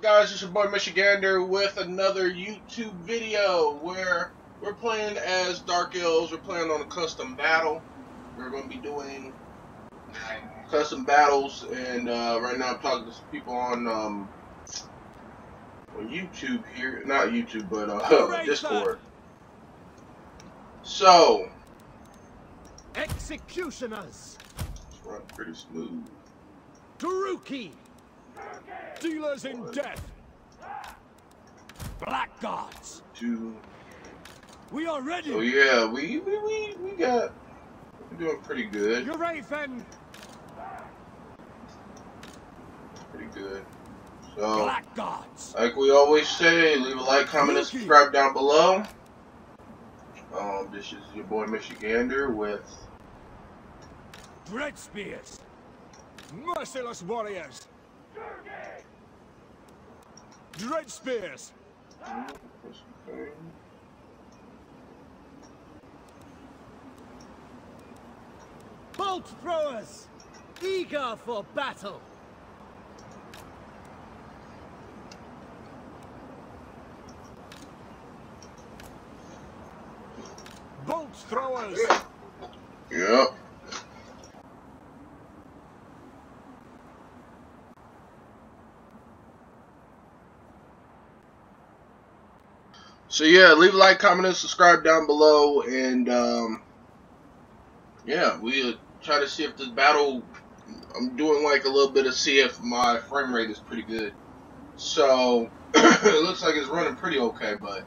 up, guys? It's your boy Michigander with another YouTube video where we're playing as Dark Elves. We're playing on a custom battle. We're going to be doing custom battles, and uh, right now I'm talking to some people on um, on YouTube here, not YouTube, but uh, Discord. So, Executioners! it's running pretty smooth. Taruki! Dealers in death! Blackguards! Two. We are ready! Oh yeah, we we we, we got we're doing pretty good. You're Eurathen! Pretty good. So. Blackguards! Like we always say, leave a like, comment, and subscribe down below. Um, this is your boy Michigander with Dread spears! Merciless warriors! Dread spears! Bolt throwers! Eager for battle! Bolt throwers! Yep. So yeah, leave a like, comment, and subscribe down below, and um, yeah, we uh, try to see if this battle. I'm doing like a little bit of see if my frame rate is pretty good. So it looks like it's running pretty okay, but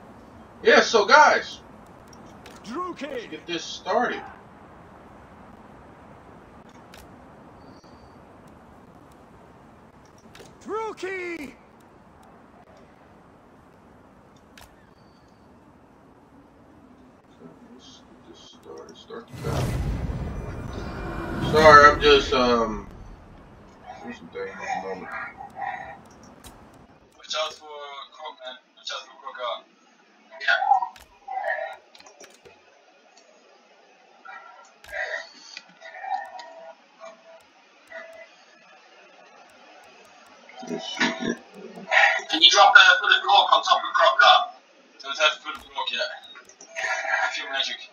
yeah. So guys, let's get this started. Druchii! Let's get this started. Start the battle. Sorry, I'm just um doing some things at the moment. Watch out for uh, Croc, man. Watch out for Croc out. Uh. See here. Can you drop a foot of cork on top of crop guard? Uh? Don't have to put the block yet. I feel magic.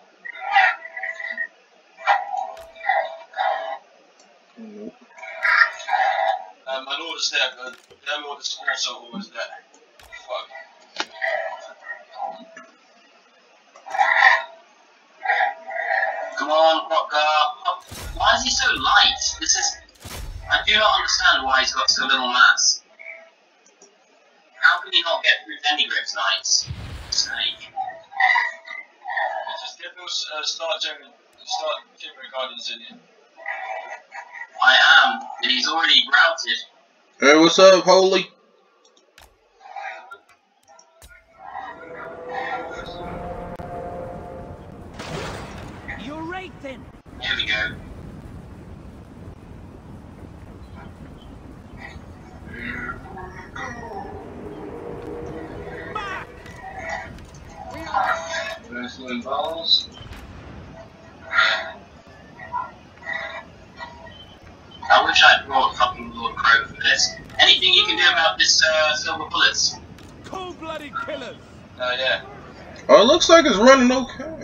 Um, my lord is there, but their lord is also always there. Fuck. Come on, guard. Why is he so light? This is. I do not understand why he's got so little mass. How can he not get through Dendigriff's knights? Snake. Just get those uh, Star Gem, Star Timber Guardians in here. I am, but he's already routed. Hey, what's up, Holy? Eurathen! Here we go. Wrestling balls. Uh, yeah. Oh, it looks like it's running okay.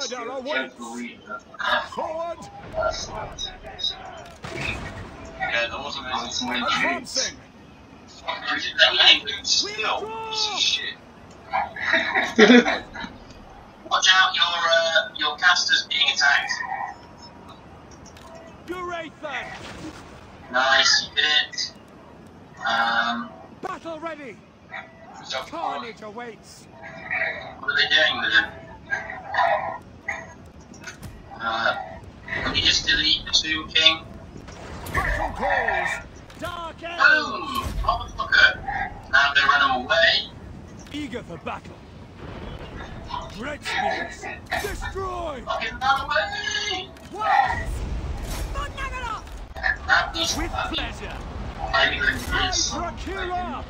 Murder awaits! Forward! Yeah, that was amazing. Advancing! Fuck, that you Still, piece shit. Watch out, your uh, your caster's being attacked. Eurathen! Nice, you did it. Um, Battle ready! Carnage awaits! what are they doing with it? Just delete the Tomb King? Battle calls! Dark Boom! Motherfucker! Now they run away. Eager for battle! Red spears. Destroy. Fucking run away! What? With pleasure. migrants. Dracula.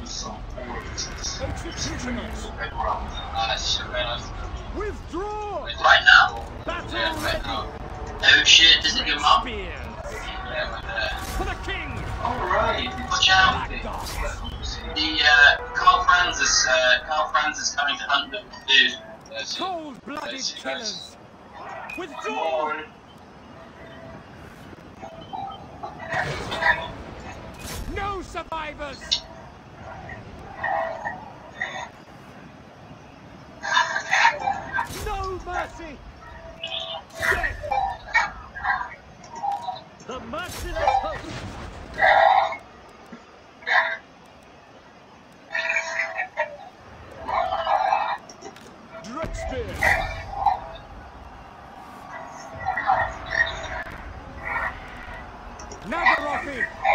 Executioners. Ah, shit, man. I was- Withdraw. Right now? Battle Yeah, right ready. now. Oh shit, does it give up? Spears. Yeah. For the king. Alright, watch out. The, uh, Karl Franz is, uh, Karl Franz is coming to hunt the dude. That's it. Cold-blooded That's it, killers. Withdraw. No survivors. No mercy. The merciless host. Dreckspear. Naggarothi.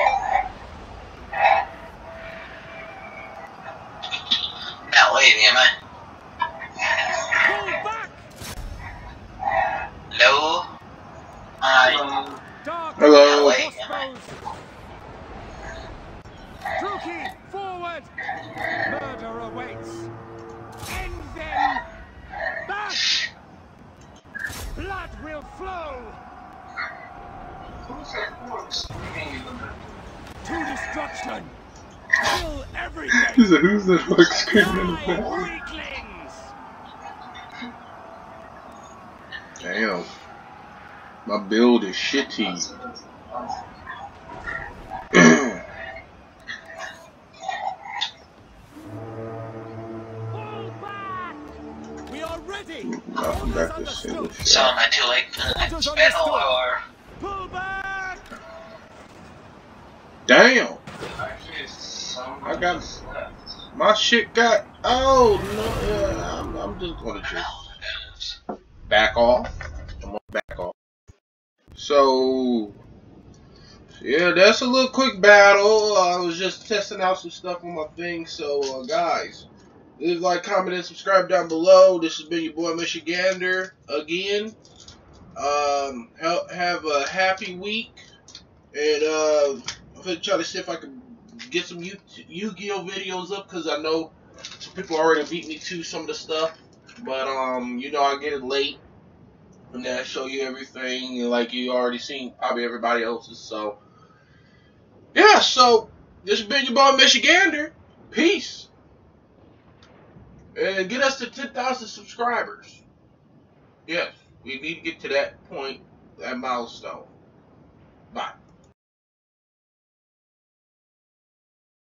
Dark Hello. crossbows. Druchii, forward. Murder awaits. End them. Back. Blood will flow. To destruction. Kill everything. Who's the, who's the fuck screaming in the Die, back? Damn. My build is shitty. Ready. Nothing Orders back to single understood. So, shot. am I too late for the Orders battle, or? Pull back. Damn! Actually, some I got... My shit got... Oh, no, yeah, I'm, I'm just gonna just back off. I'm gonna back off. So, yeah, that's a little quick battle. I was just testing out some stuff on my thing. So, uh, guys, leave a like, comment, and subscribe down below. This has been your boy Michigander again. Um, ha- have a happy week, and uh, I'm gonna try to see if I can get some Yu- Yu-Gi-Oh videos up because I know some people already beat me to some of the stuff. But um, you know, I get it late, and then I show you everything like you already seen probably everybody else's. So yeah, so this has been your boy Michigander. Peace, and get us to 10,000 subscribers. Yes, we need to get to that point, that milestone. Bye.